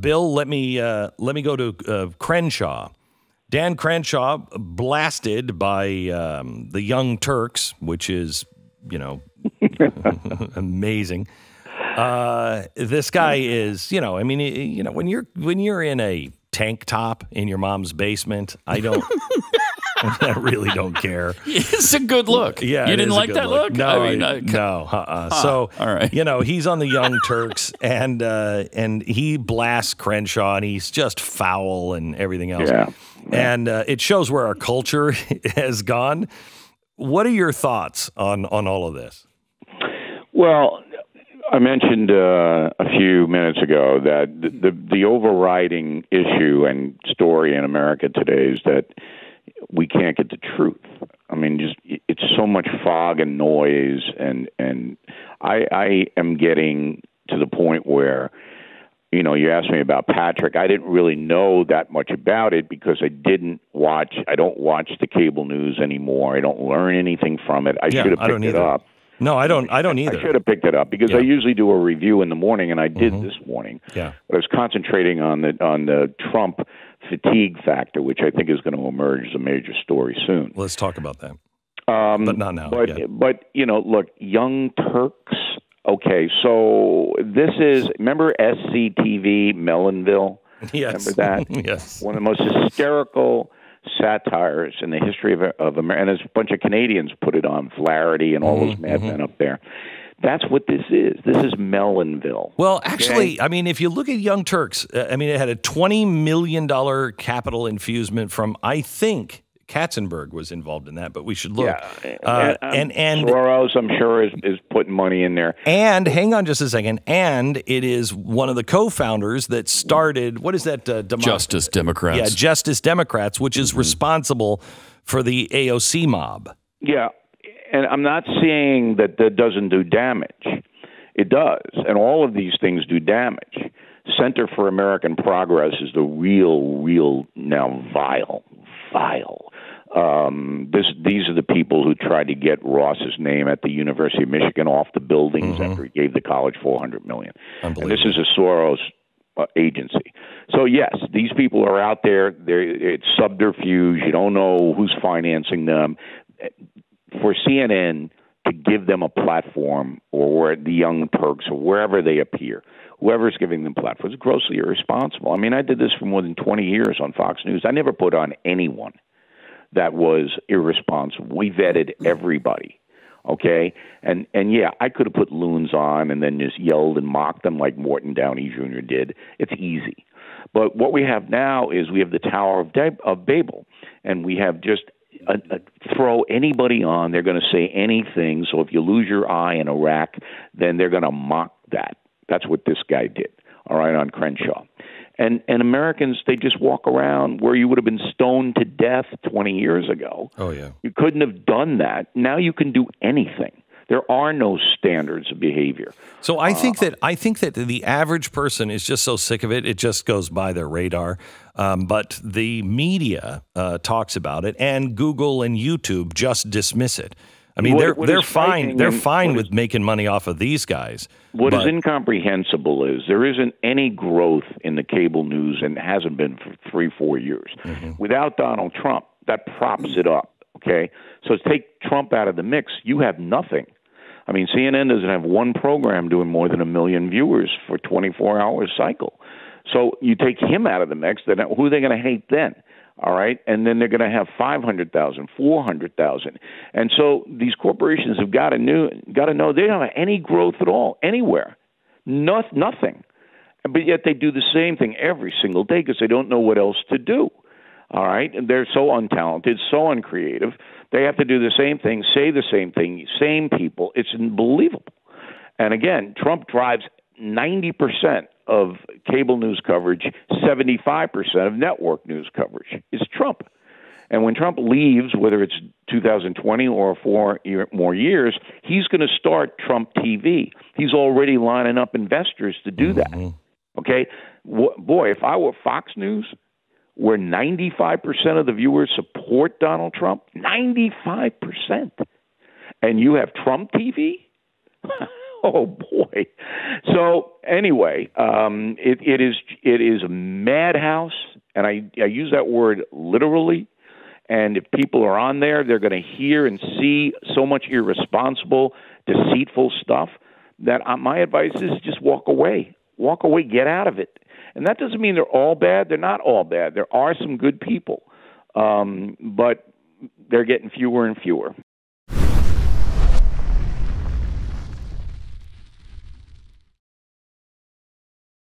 Bill, let me uh, let me go to uh, Crenshaw. Dan Crenshaw blasted by um, the Young Turks, which is you know amazing. Uh, this guy is, you know, I mean, you know, when you're when you're in a tank top in your mom's basement, I don't. I really don't care. It's a good look. Yeah, you didn't like that look. No, I mean, I- uh, no. Uh-uh. So, all right. you know, he's on the Young Turks, and uh, and he blasts Crenshaw, and he's just foul and everything else. Yeah. And uh, it shows where our culture has gone. What are your thoughts on on all of this? Well, I mentioned uh, a few minutes ago that the, the the overriding issue and story in America today is that we can't get the truth. I mean, just it's so much fog and noise, and and I I am getting to the point where. You know, you asked me about Patrick. I didn't really know that much about it because I didn't watch. I don't watch the cable news anymore. I don't learn anything from it. I Yeah, should have I don't picked it either. up. No, I don't. I don't either. I should have picked it up because Yeah. Mm-hmm. I usually do a review in the morning, and I did this morning. Yeah. But I was concentrating on the on the Trump fatigue factor, which I think is going to emerge as a major story soon. Let's talk about that. Um, But not now, But but you know, look, Young Turks. Okay, so this is remember SCTV Melonville. Yes. Remember that? yes. One of the most hysterical satires in the history of of America. And there's a bunch of Canadians put it on Flaherty and all Mm-hmm, those madmen up there. That's what this is. This is Melonville. Well, actually, I mean, if you look at Young Turks, uh, I mean, it had a twenty million dollar capital infusement from, I think, Katzenberg was involved in that, but we should look. Yeah, Uh, um, and and Soros, I'm sure, is is putting money in there. and hang on just a second. And it is one of the co-founders that started. What is that? Uh, Demo- Justice Democrats. Yeah, Justice Democrats, which is responsible for the AOC mob. Yeah, and I'm not saying that that doesn't do damage. It does, and all of these things do damage. Center for American Progress is the real, real now vile, vile. Um, this, these are the people who tried to get Ross's name at the University of Michigan off the buildings after he gave the college 400 million. And this is a Soros uh, agency. So yes, these people are out there. They're, it's subterfuge. You don't know who's financing them. For CNN to give them a platform, or the Young Turks, or wherever they appear, whoever's giving them platforms, grossly irresponsible. I mean, I did this for more than 20 years on Fox News. I never put on anyone that was irresponsible. We vetted everybody. Okay, and and yeah, I could have put loons on and then just yelled and mocked them like Morton Downey Jr. did. It's easy, but what we have now is we have the Tower of, De- of Babel, and we have just a, throw anybody on. They're going to say anything. So if you lose your eye in Iraq, then they're going to mock that. That's what this guy did. All right, on Crenshaw. And and Americans they just walk around where you would have been stoned to death 20 years ago. Oh yeah. You couldn't have done that. Now you can do anything. There are no standards of behavior. So I think Uh, that I think that the average person is just so sick of it, it just goes by their radar. Um, but the media uh, talks about it, and Google and YouTube just dismiss it. I mean, What- they're what they're is fine. They're fine with is- making money off of these guys. What is but- incomprehensible is there isn't any growth in the cable news and hasn't been for three, four years. Mm-hmm. Without Donald Trump, that props it up. Okay, so take Trump out of the mix, you have nothing. I mean, CNN doesn't have one program doing more than a million viewers for 24 hour cycle. So you take him out of the mix, then who are they going to hate then? All right, and then they're going to have 500,000, 400,000. And so these corporations have got to know, got to know they don't have any growth at all anywhere. Not, nothing. But yet they do the same thing every single day because they don't know what else to do. All right, and they're so untalented, so uncreative. They have to do the same thing, say the same thing, same people. It's unbelievable. And again, Trump drives 90% of cable news coverage, 75% of network news coverage is Trump. And when Trump leaves, whether it's 2020 or four year, more years, he's going to start Trump TV. He's already lining up investors to do that. Mm-hmm. Okay? Wh- Boy, if I were Fox News, where 95% of the viewers support Donald Trump, 95%, and you have Trump TV, oh boy. So anyway, um, it, it is it is a madhouse, and I, I use that word literally. And if people are on there, they're going to hear and see so much irresponsible, deceitful stuff that uh, my advice is just walk away. Walk away, get out of it. And that doesn't mean they're all bad. They're not all bad. There are some good people, um, but they're getting fewer and fewer.